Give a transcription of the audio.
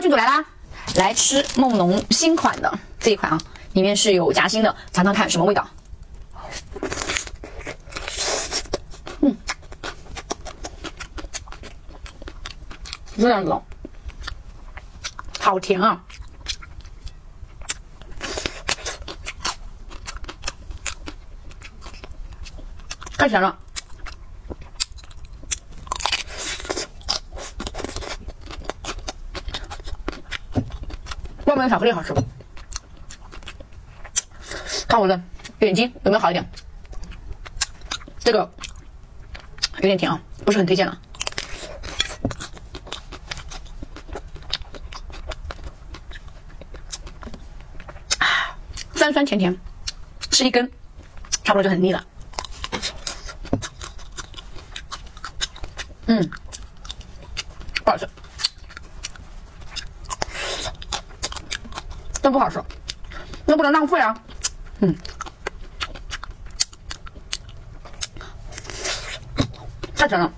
郡主来啦！来吃梦龙新款的这一款啊，里面是有夹心的，尝尝看什么味道。嗯，这样子，好甜啊！太甜了。外面的巧克力好吃，看我的眼睛有没有好一点？这个有点甜啊，不是很推荐了。酸酸甜甜，吃一根差不多就很腻了。嗯，不好吃。那不好吃，那不能浪费啊！嗯，太甜了。